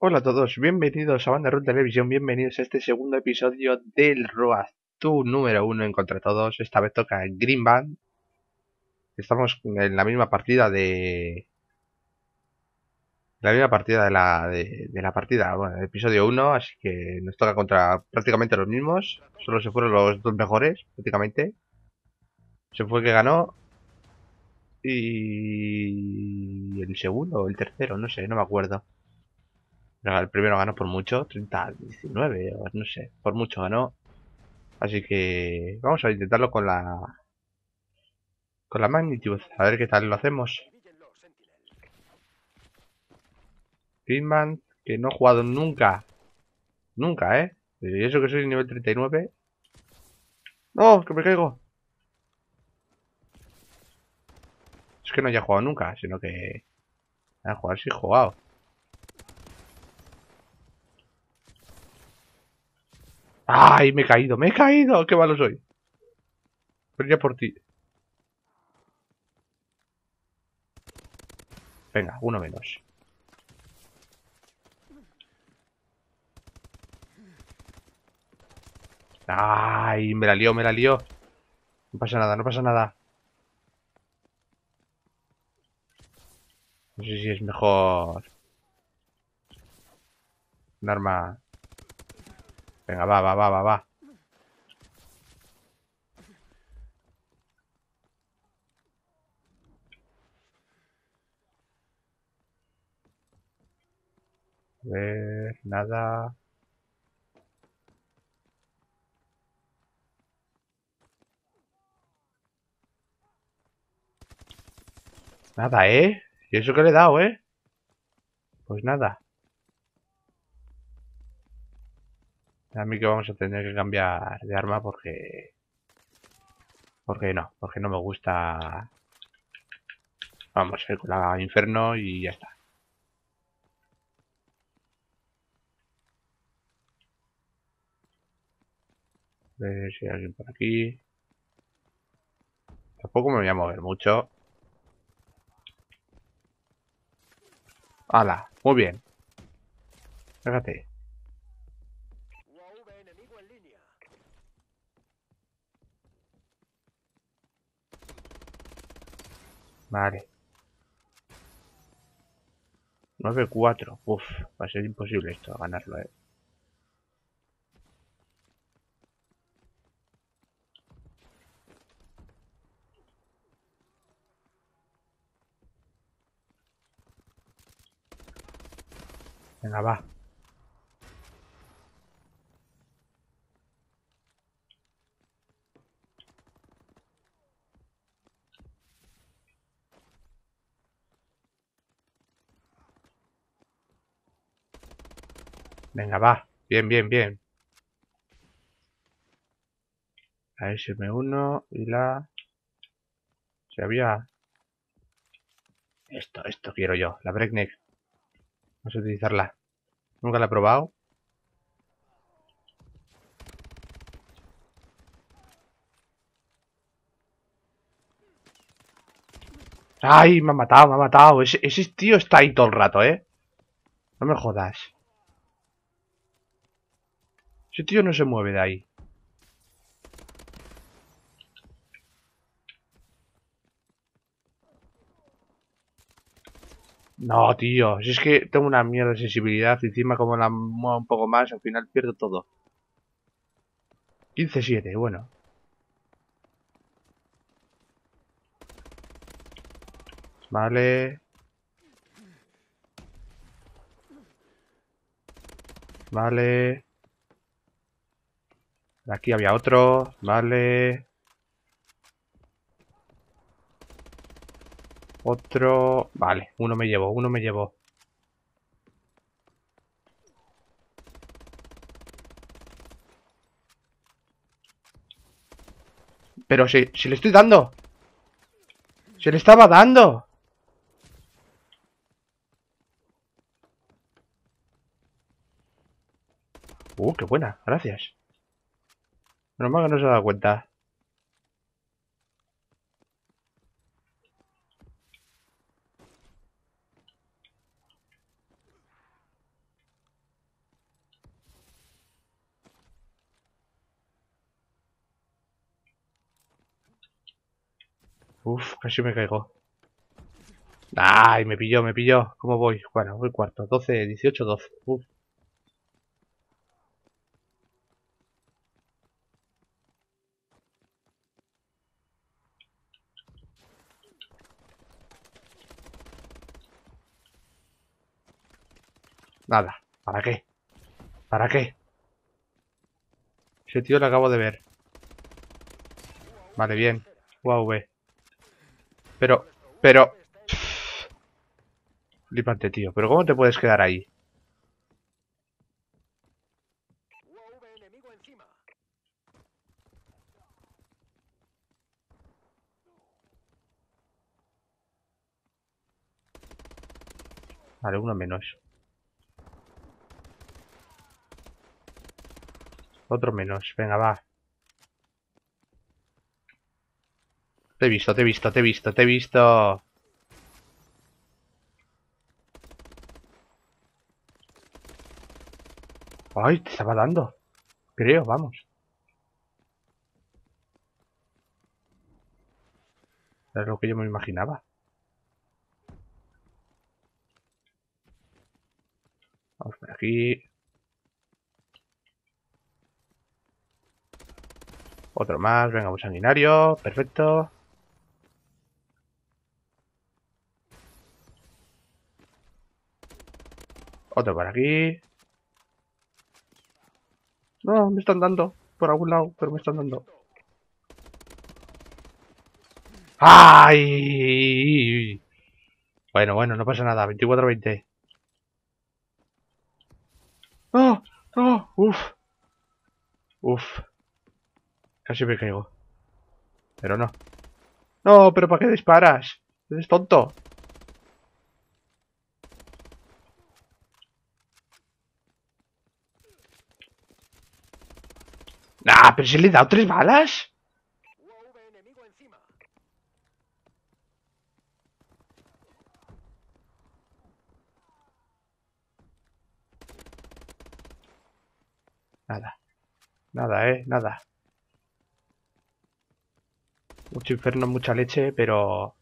Hola a todos, bienvenidos a Banda Run Televisión, bienvenidos a este segundo episodio del Road tu número uno en contra todos. Esta vez toca Green Band. Estamos en la misma partida de. La misma partida de la, de, la partida, bueno, episodio 1, así que nos toca contra prácticamente los mismos. Solo se fueron los dos mejores, prácticamente. Se fue el que ganó. Y el segundo el tercero, no sé, no me acuerdo. El primero ganó por mucho, 30 19, no sé, por mucho ganó. Así que vamos a intentarlo con la con la magnitud, a ver qué tal lo hacemos. Greenman, que no he jugado nunca. Nunca, ¿eh? Y eso que soy nivel 39. ¡No! ¡Que me caigo! Es que no haya jugado nunca, sino que... A jugar sí he jugado. ¡Ay, me he caído! ¡Me he caído! ¡Qué malo soy! Pero ya por ti. Venga, uno menos. ¡Ay! Me la lió, me la lió. No pasa nada, no pasa nada. No sé si es mejor... Un arma Venga, va, va, va, va, va. A nada. Nada, ¿eh? ¿Y eso que le he dado, eh? Pues nada. A mí que vamos a tener que cambiar de arma porque... Porque no, porque no me gusta... Vamos a ir con la inferno y ya está. A ver si hay alguien por aquí. Tampoco me voy a mover mucho. ¡Hala! Muy bien. Fíjate. Vale. 9-4. Uf, va a ser imposible esto, ganarlo, eh. Venga, va. Venga, va. Bien, bien, bien. La SM1 y la... Se había... Esto, esto quiero yo. La Breakneck. Vamos a utilizarla. Nunca la he probado. ¡Ay! Me ha matado, me ha matado. Ese, ese tío está ahí todo el rato, ¿eh? No me jodas. Ese tío no se mueve de ahí. No, tío. Si es que tengo una mierda de sensibilidad. Encima como la muevo un poco más, al final pierdo todo. 15-7, bueno. Vale. Vale. Aquí había otro, vale. Otro, vale, uno me llevó, uno me llevó. Pero si, si le estoy dando. Se le estaba dando. Uh, qué buena, gracias. Menos mal que no se da cuenta. Uf, casi me caigo. Ay, me pilló, me pilló. ¿Cómo voy? Bueno, voy cuarto. 12, 18, 12. Uf. Nada. ¿Para qué? ¿Para qué? Ese tío lo acabo de ver. Vale, bien. Wow, Pero, pero... Flipante, tío. Pero ¿cómo te puedes quedar ahí? Vale, uno menos. Otro menos. Venga, va. Te he visto, te he visto, te he visto, te he visto. Ay, te estaba dando. Creo, vamos. Es lo que yo me imaginaba. Vamos por aquí. Otro más, venga, un sanguinario, perfecto. Otro por aquí. No, me están dando. Por algún lado, pero me están dando. ¡Ay! Bueno, bueno, no pasa nada. 24-20. ¡Oh! ¡Oh! ¡Uf! ¡Uf! Casi me caigo. Pero no. No, pero ¿para qué disparas? Eres tonto. Ah, pero si le he dado tres balas. Nada. Nada, eh, nada. Mucho inferno, mucha leche, pero...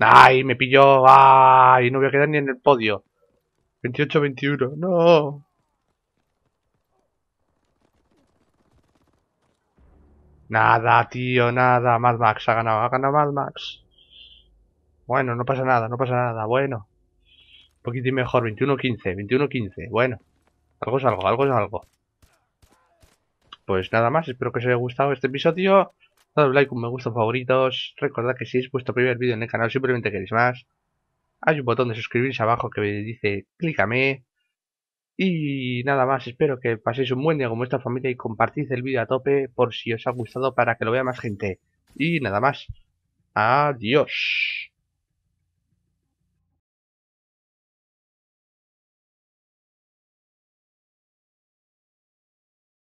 ¡Ay! Me pilló. ¡Ay! No voy a quedar ni en el podio. 28-21. ¡No! Nada, tío, nada. Mad Max ha ganado. Ha ganado Mad Max. Bueno, no pasa nada, no pasa nada. Bueno. Poquitín mejor. 21-15. 21-15. Bueno. Algo es algo, algo es algo. Pues nada más. Espero que os haya gustado este episodio. Dad un like, un me gusta, favoritos. Recordad que si es vuestro primer vídeo en el canal, simplemente queréis más. Hay un botón de suscribirse abajo que dice clícame. Y nada más, espero que paséis un buen día con vuestra familia y compartid el vídeo a tope por si os ha gustado para que lo vea más gente. Y nada más. Adiós.